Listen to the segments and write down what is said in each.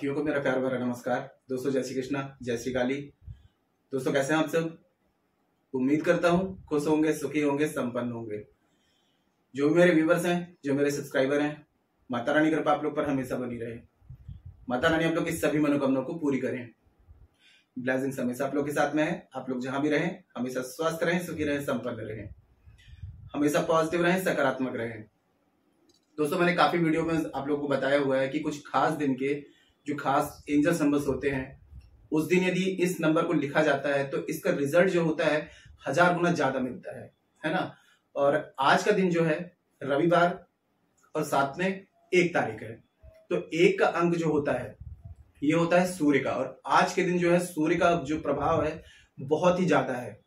साथियों को मेरा प्यार भरा नमस्कार। दोस्तों, जय श्री कृष्णा, जय श्री काली। दोस्तों, कैसे हैं आप सब? उम्मीद करता हूँ खुश होंगे, सुखी होंगे, संपन्न होंगे। जो भी मेरे व्यूवर्स हैं, जो मेरे सब्सक्राइबर हैं, माता रानी कृपा आप लोग पर हमेशा बनी रहे। माता रानी आप लोग की सभी मनोकामनाओं को पूरी करें। ब्लेसिंग्स हमेशा आप लोग के साथ में है। आप लोग जहाँ भी रहें, हमेशा स्वस्थ रहें, सुखी रहें, संपन्न रहें। हमेशा पॉजिटिव रहें, सकारात्मक रहें। दोस्तों, मैंने काफ़ी वीडियो में आप लोगों को बताया हुआ है कि कुछ खास दिन के जो खास एंजल नंबर्स होते हैं, उस दिन यदि इस नंबर को लिखा जाता है तो इसका रिज़ल्ट जो होता है, हज़ार गुना ज़्यादा मिलता है है ना? और आज का दिन जो है, रविवार और साथ में एक तारीख है। तो एक का अंक जो होता है, ये होता है सूर्य का। और आज के दिन जो है, सूर्य का जो प्रभाव है, बहुत ही ज़्यादा है।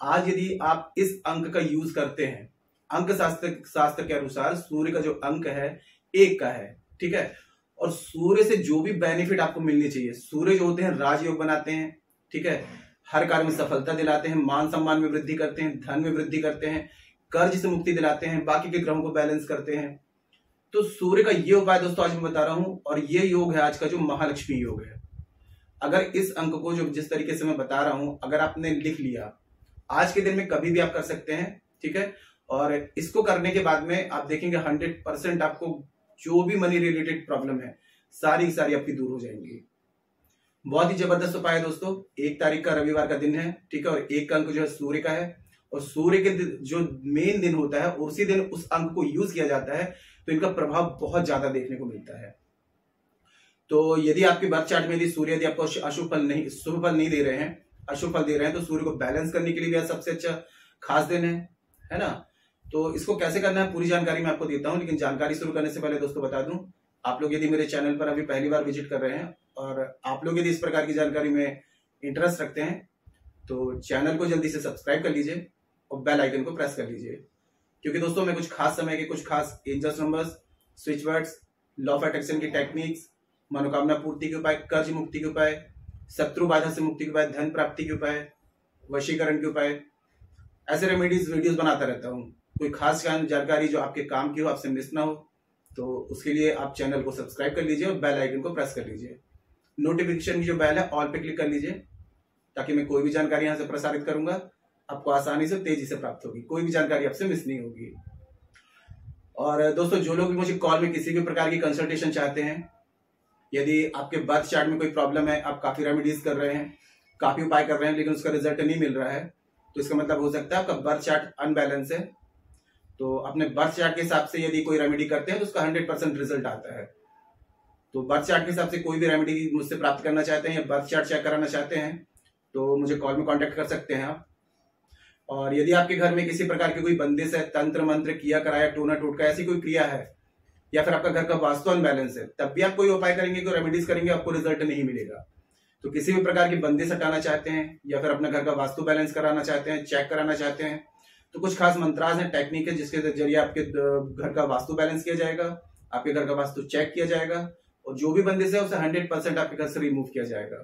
आज यदि आप इस अंक का यूज़ करते हैं, अंक शास्त्र शास्त्र के अनुसार सूर्य का जो अंक है, एक का है, ठीक है? और सूर्य से जो भी बेनिफिट आपको मिलनी चाहिए। सूर्य जो होते हैं, राजयोग बनाते हैं, ठीक है? हर कार्य में सफलता दिलाते हैं, मान सम्मान में वृद्धि करते हैं, धन में वृद्धि करते हैं, कर्ज से मुक्ति दिलाते हैं, बाकी के ग्रहों को बैलेंस करते हैं। तो सूर्य का ये उपाय दोस्तों आज मैं बता रहा हूँ, और ये योग है आज का जो महालक्ष्मी योग है। अगर इस अंक को जो जिस तरीके से मैं बता रहा हूँ, अगर आपने लिख लिया, आज के दिन में कभी भी आप कर सकते हैं, ठीक है? और इसको करने के बाद में आप देखेंगे हंड्रेड परसेंट आपको जो भी मनी रिलेटेड प्रॉब्लम है, सारी सारी आपकी दूर हो जाएँगी। बहुत ही ज़बरदस्त उपाय है दोस्तों। एक तारीख का रविवार का दिन है, ठीक है? और एक अंक जो है सूर्य का है। और सूर्य के जो मेन दिन होता है, उसी दिन उस अंक को यूज़ किया जाता है तो इनका प्रभाव बहुत ज़्यादा देखने को मिलता है। तो यदि आपके बर्थ चार्ट में यदि सूर्य यदि आपको अशुभ फल नहीं, शुभ फल नहीं दे रहे हैं अशुभ फल दे रहे हैं तो सूर्य को बैलेंस करने के लिए भी सबसे अच्छा खास दिन है है ना? तो इसको कैसे करना है, पूरी जानकारी मैं आपको देता हूँ, लेकिन जानकारी शुरू करने से पहले दोस्तों बता दूँ, आप लोग यदि मेरे चैनल पर अभी पहली बार विज़िट कर रहे हैं, और आप लोग यदि इस प्रकार की जानकारी में इंटरेस्ट रखते हैं तो चैनल को जल्दी से सब्सक्राइब कर लीजिए और बेल आइकन को प्रेस कर लीजिए। क्योंकि दोस्तों मैं कुछ खास समय के कुछ खास angels numbers switch words law of attraction की टेक्निक्स मनोकामना पूर्ति के उपाय, कर्ज मुक्ति के उपाय, शत्रु बाधा से मुक्ति के उपाय, धन प्राप्ति के उपाय, वशीकरण के उपाय, ऐसे रेमेडीज वीडियोस बनाता रहता हूँ। कोई खास जानकारी जो आपके काम की हो, आपसे मिस ना हो तो उसके लिए आप चैनल को सब्सक्राइब कर लीजिए और बेल आइकन को प्रेस कर लीजिए। नोटिफिकेशन की जो बेल है, ऑल पे क्लिक कर लीजिए, ताकि मैं कोई भी जानकारी यहाँ से प्रसारित करूँगा, आपको आसानी से, तेज़ी से प्राप्त होगी। कोई भी जानकारी आपसे मिस नहीं होगी। और दोस्तों, जो लोग भी मुझे कॉल में किसी भी प्रकार की कंसल्टेशन चाहते हैं, यदि आपके बर्थ चार्ट में कोई प्रॉब्लम है, आप काफ़ी रेमेडीज कर रहे हैं, काफ़ी उपाय कर रहे हैं, लेकिन उसका रिज़ल्ट नहीं मिल रहा है तो इसका मतलब हो सकता है आपका बर्थ चार्ट अनबैलेंस है तो अपने बर्थ चार्ट के हिसाब से यदि कोई रेमेडी करते हैं तो उसका हंड्रेड परसेंट रिज़ल्ट आता है। तो बर्थ चार्ट के हिसाब से कोई भी रेमेडी मुझसे प्राप्त करना चाहते हैं या बर्थ चार्ट चेक कराना चाहते हैं तो मुझे कॉल में कॉन्टेक्ट कर सकते हैं आप। और यदि आपके घर में किसी प्रकार की कोई बंदिश है, तंत्र मंत्र किया कराया, टोना टोटका ऐसी कोई क्रिया है, या फिर आपका घर का वास्तु अनबैलेंस है, तब भी आप कोई उपाय करेंगे, कोई रेमेडीज करेंगे, आपको रिज़ल्ट नहीं मिलेगा। तो किसी भी प्रकार की बंदिश हटाना चाहते हैं, या फिर अपना घर का वास्तु बैलेंस कराना चाहते हैं चेक कराना चाहते हैं तो कुछ खास मंत्राज हैं टेक्निक है, जिसके ज़रिए आपके घर का वास्तु बैलेंस किया जाएगा, आपके घर का वास्तु चेक किया जाएगा, और जो भी बंदिश है, उसे हंड्रेड परसेंट आपके घर से रिमूव किया जाएगा।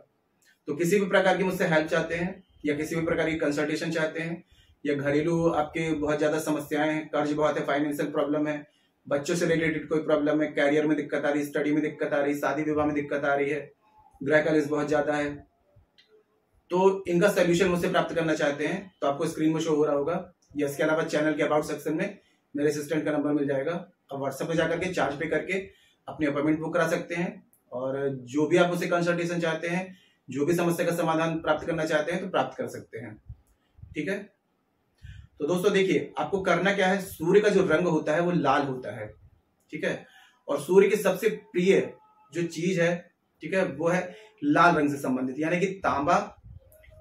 तो किसी भी प्रकार की मुझसे हेल्प चाहते हैं, या किसी भी प्रकार की कंसल्टेशन चाहते हैं, या घरेलू आपके बहुत ज़्यादा समस्याएँ हैं, कर्ज बहुत है फाइनेंशियल प्रॉब्लम है, बच्चों से रिलेटेड कोई प्रॉब्लम है कैरियर में दिक्कत आ रही है स्टडी में दिक्कत आ रही है शादी विवाह में दिक्कत आ रही है, ग्रह कलेस बहुत ज़्यादा है। तो इनका सोल्यूशन मुझसे प्राप्त करना चाहते हैं तो आपको स्क्रीन में शो हो रहा होगा। या इसके अलावा चैनल के अबाउट सेक्शन में मेरे असिस्टेंट का नंबर मिल जाएगा। आप व्हाट्सएप पे जाकर के चार्ज पे करके अपनी अपॉइंटमेंट बुक करा सकते हैं। और जो भी आप उसे कंसल्टेशन चाहते हैं, जो भी समस्या का समाधान प्राप्त करना चाहते हैं तो प्राप्त कर सकते हैं। ठीक है? तो दोस्तों देखिए, आपको करना क्या है? सूर्य का जो रंग होता है, वो लाल होता है। ठीक है? और सूर्य की सबसे प्रिय जो चीज़ है, ठीक है, वो है लाल रंग से संबंधित। यानी कि तांबा।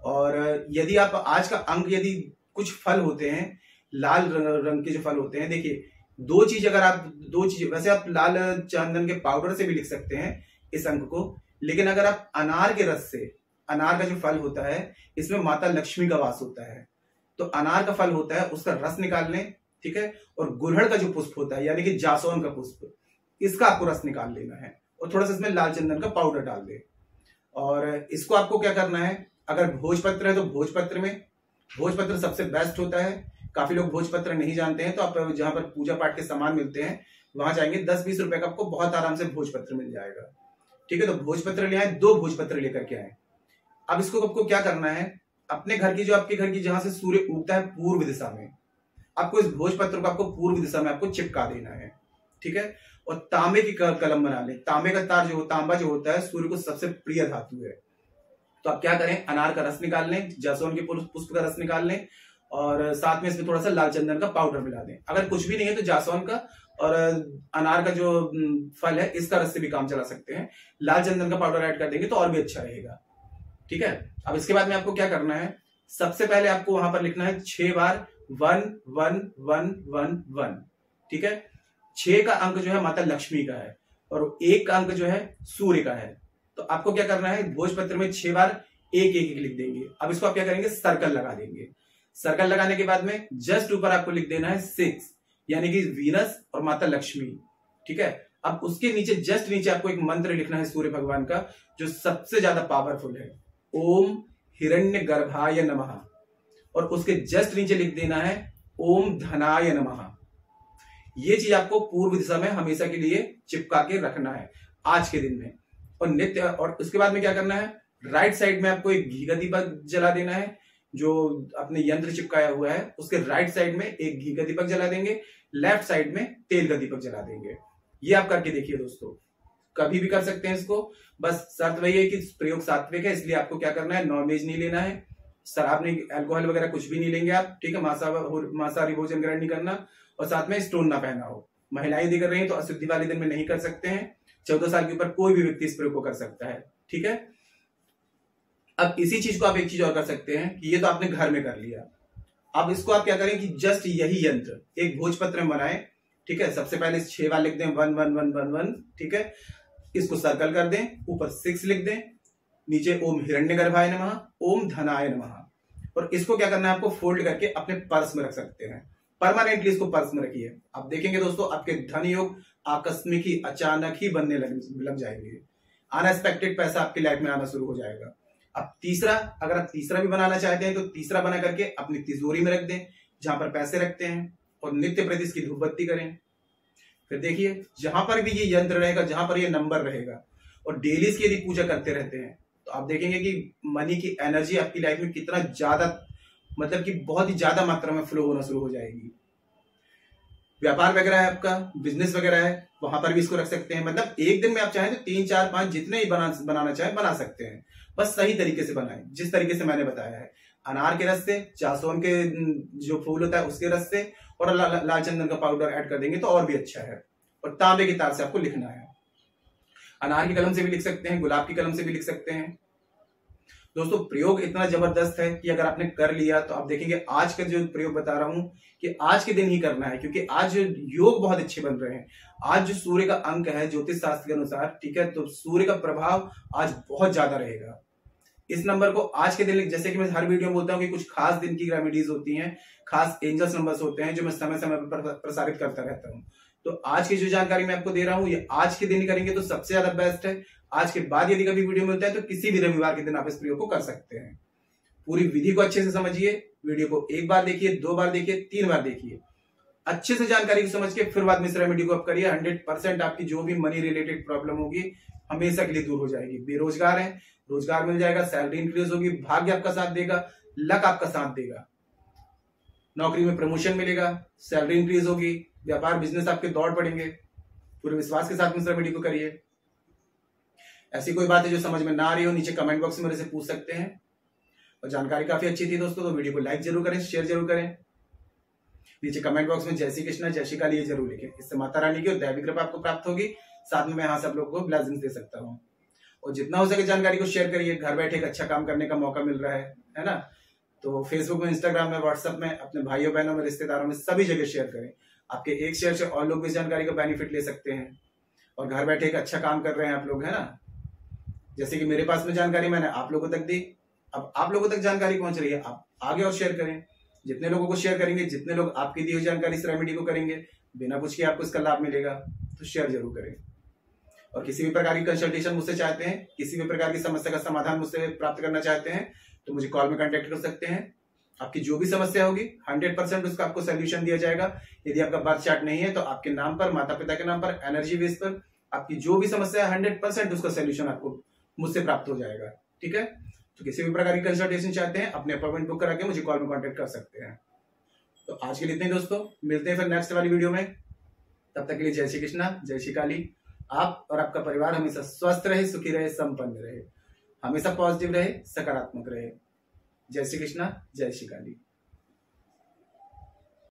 और यदि आप आज का अंक यदि कुछ फल होते हैं, लाल रंग के जो फल होते हैं। देखिए, दो चीज़ अगर आप, दो चीज़, वैसे आप लाल चंदन के पाउडर से भी लिख सकते हैं इस अंक को, लेकिन अगर आप अनार के रस से, अनार का जो फल होता है, इसमें माता लक्ष्मी का वास होता है। तो अनार का फल होता है, उसका रस निकाल लें, ठीक है? और गुलहड़ का जो पुष्प होता है, यानी कि जासौन का पुष्प, इसका आपको रस निकाल लेना है, और थोड़ा सा इसमें लाल चंदन का पाउडर डाल दे। और इसको आपको क्या करना है, अगर भोजपत्र है तो भोजपत्र में भोजपत्र सबसे बेस्ट होता है। काफ़ी लोग भोजपत्र नहीं जानते हैं तो आप जहाँ पर पूजा पाठ के सामान मिलते हैं, वहाँ जाएँगे, दस बीस रुपए का आपको बहुत आराम से भोजपत्र मिल जाएगा। ठीक है तो भोजपत्र ले आए, दो भोजपत्र लेकर के आए। अब इसको आपको क्या करना है? अपने घर की जो आपके घर की जहाँ से सूर्य उगता है पूर्व दिशा में, आपको इस भोजपत्र को आपको पूर्व दिशा में आपको चिपका देना है। ठीक है? और तांबे की कलम बना ले। तांबे का तार जो तांबा जो होता है, सूर्य को सबसे प्रिय धातु है। तो आप क्या करें? अनार का रस निकाल लें, जसोन के पुष्प का रस निकाल लें और साथ में इसमें थोड़ा सा लाल चंदन का पाउडर मिला दें। अगर कुछ भी नहीं है तो जासौन का और अनार का जो फल है, इसका रस से भी काम चला सकते हैं। लाल चंदन का पाउडर ऐड कर देंगे तो और भी अच्छा रहेगा। ठीक है? अब इसके बाद में आपको क्या करना है? सबसे पहले आपको वहाँ पर लिखना है छह बार one one one one one. ठीक है? छह का अंक जो है माता लक्ष्मी का है और एक का अंक जो है सूर्य का है। तो आपको क्या करना है? भोजपत्र में छह बार एक एक, लिख देंगे। अब इसको आप क्या करेंगे? सर्कल लगा देंगे। सर्कल लगाने के बाद में जस्ट ऊपर आपको लिख देना है सिक्स यानी कि वीनस और माता लक्ष्मी। ठीक है? अब उसके नीचे जस्ट नीचे आपको एक मंत्र लिखना है सूर्य भगवान का जो सबसे ज़्यादा पावरफुल है। ओम हिरण्य गर्भाय नमः। और उसके जस्ट नीचे लिख देना है ओम धनाय नमः। ये चीज़ आपको पूर्व दिशा में हमेशा के लिए चिपका के रखना है। आज के दिन में। और नित्य, और उसके बाद में क्या करना है? राइट साइड में आपको एक घी का दीपक जला देना है, जो अपने यंत्र चिपकाया हुआ है। उसके राइट साइड में एक घी का दीपक जला देंगे लेफ़्ट साइड में तेल का दीपक जला देंगे। ये आप करके देखिए दोस्तों। कभी भी कर सकते हैं इसको। बस शर्त वही है कि प्रयोग सात्विक है, इसलिए आपको क्या करना है? नॉनवेज नहीं लेना है। शराब नहीं अल्कोहल वगैरह कुछ भी नहीं लेंगे आप, ठीक है? मांसाहारी भोजन ग्रहण नहीं करना। और साथ में स्टोन ना पहना हो महिलाएँ यदि कर रही हैं तो अशुद्धि वाले दिन में नहीं कर सकते हैं। चौदह साल के ऊपर कोई भी व्यक्ति इस प्रयोग को कर सकता है, ठीक है? अब इसी चीज़ को आप एक चीज़ और कर सकते हैं कि ये तो आपने घर में कर लिया। अब इसको आप क्या करें कि जस्ट यही यंत्र, एक भोजपत्र में बनाए, ठीक है? सबसे पहले छह बार लिख दें, one one one one one, ठीक है? इसको सर्कल कर दें, ऊपर सिक्स लिख दें, नीचे ओम हिरण्य गर्भाय नमः, ओम धनाय नमः। और इसको क्या करना है आपको फोल्ड करके अपने पर्स में रख सकते हैं। परमानेंटली इसको पर्स में रखिए। आप देखेंगे दोस्तों, आपके धन योग आकस्मिक ही अचानक ही बनने लग, लग जाएँगे। अनएक्सपेक्टेड पैसा आपकी लाइफ में आना शुरू हो जाएगा। अब तीसरा अगर आप तीसरा भी बनाना चाहते हैं तो तीसरा बना करके अपनी तिजोरी में रख दें जहाँ पर पैसे रखते हैं और नित्य प्रति इसकी धूप बत्ती करें। फिर देखिए जहाँ पर भी ये यंत्र रहेगा जहाँ पर ये नंबर रहेगा और डेली इसकी यदि पूजा करते रहते हैं तो आप देखेंगे कि मनी की एनर्जी आपकी लाइफ में कितना ज़्यादा मतलब कि बहुत ही ज़्यादा मात्रा में फ्लो होना शुरू हो जाएगी। व्यापार वगैरह है आपका बिज़नेस वगैरह है वहाँ पर भी इसको रख सकते हैं। मतलब एक दिन में आप चाहें तो तीन चार पाँच जितने ही बना बनाना चाहें बना सकते हैं। बस सही तरीके से बनाए जिस तरीके से मैंने बताया है। अनार के रस से चासोन के जो फूल होता है उसके रस से और ला, ला, लाल चंदन का पाउडर ऐड कर देंगे तो और भी अच्छा है। और तांबे की तार से आपको लिखना है। अनार की कलम से भी लिख सकते हैं गुलाब की कलम से भी लिख सकते हैं। दोस्तों, प्रयोग इतना ज़बरदस्त है कि अगर आपने कर लिया तो आप देखेंगे, आज का जो प्रयोग बता रहा हूँ कि आज के दिन ही करना है, क्योंकि आज योग बहुत अच्छे बन रहे हैं। आज जो सूर्य का अंक है, ज्योतिष शास्त्र के अनुसार, ठीक है तो सूर्य का प्रभाव आज बहुत ज़्यादा रहेगा। इस नंबर को आज के दिन, जैसे कि मैं हर वीडियो में बोलता हूँ कि कुछ खास दिन की रेमेडीज होती हैं, खास एंजल्स नंबर्स होते हैं, जो मैं समय समय पर, प्रसारित करता रहता हूँ। तो आज की जो जानकारी मैं आपको दे रहा हूँ, ये आज के दिन करेंगे तो सबसे ज़्यादा बेस्ट है। आज के बाद यदि कभी वीडियो मिलता है तो किसी भी रविवार के दिन आप इस प्रयोग को कर सकते हैं। पूरी विधि को अच्छे से समझिए, वीडियो को एक बार देखिए, दो बार देखिए, तीन बार देखिए। अच्छे से जानकारी को समझ के फिर बाद में रेमेडी को आप करिए। हंड्रेड परसेंट आपकी जो भी मनी रिलेटेड प्रॉब्लम होगी, हमेशा के लिए दूर हो जाएगी। बेरोजगार है, रोज़गार मिल जाएगा सैलरी इंक्रीज होगी, भाग्य आपका साथ देगा लक आपका साथ देगा। नौकरी में प्रमोशन मिलेगा सैलरी इंक्रीज होगी, व्यापार बिज़नेस आपके दौड़ पड़ेंगे। पूरे विश्वास के साथ में वीडियो को करिए। ऐसी कोई बात है जो समझ में ना आ रही हो, नीचे कमेंट बॉक्स में मेरे से पूछ सकते हैं। और जानकारी काफ़ी अच्छी थी दोस्तों तो वीडियो को लाइक ज़रूर करें शेयर ज़रूर करें। नीचे कमेंट बॉक्स में जय श्री कृष्णा, जय श्री काली ज़रूर लिखें। इससे माता रानी की और दैविक कृपा आपको प्राप्त होगी। साथ में मैं यहाँ सब लोग को ब्लेसिंग दे सकता हूँ। और जितना हो सके जानकारी को शेयर करिए। घर बैठे एक अच्छा काम करने का मौका मिल रहा है है ना? तो फेसबुक में इंस्टाग्राम में व्हाट्सएप में, अपने भाइयों, बहनों में, रिश्तेदारों में सभी जगह शेयर करें। आपके एक शेयर से और लोग भी जानकारी का बेनिफिट ले सकते हैं। और घर बैठे एक अच्छा काम कर रहे हैं आप लोग, है ना? जैसे कि मेरे पास में जानकारी मैंने आप लोगों तक दी। अब आप लोगों तक जानकारी पहुँच रही है, आप आगे और शेयर करें। जितने लोगों को शेयर करेंगे, जितने लोग आपकी दी हुई जानकारी इस रेमेडी को करेंगे, बिना कुछ के आपको इसका लाभ मिलेगा तो शेयर ज़रूर करें। और किसी भी प्रकार की कंसल्टेशन मुझसे चाहते हैं, किसी भी प्रकार की समस्या का समाधान मुझसे प्राप्त करना चाहते हैं तो मुझे कॉल में कॉन्टेक्ट कर सकते हैं। आपकी जो भी समस्या होगी हंड्रेड परसेंट उसका आपको सोल्यूशन दिया जाएगा। यदि आपका बर्थ चार्ट नहीं है तो आपके नाम पर माता पिता के नाम पर एनर्जी बेस पर, आपकी जो भी समस्या है हंड्रेड परसेंट उसका सोल्यूशन आपको मुझसे प्राप्त हो जाएगा, ठीक है? तो किसी भी प्रकार की कंसल्टेशन चाहते हैं, अपने अपॉइंटमेंट बुक करा के मुझे कॉल में कॉन्टेक्ट कर सकते हैं। तो आज के लिए इतने दोस्तों, मिलते हैं फिर नेक्स्ट वाली वीडियो में। तब तक के लिए जय श्री कृष्णा, जय श्री काली। आप और आपका परिवार हमेशा स्वस्थ रहे, सुखी रहे, संपन्न रहे। हमेशा पॉजिटिव रहे, सकारात्मक रहे। जय श्री कृष्णा, जय श्री काली।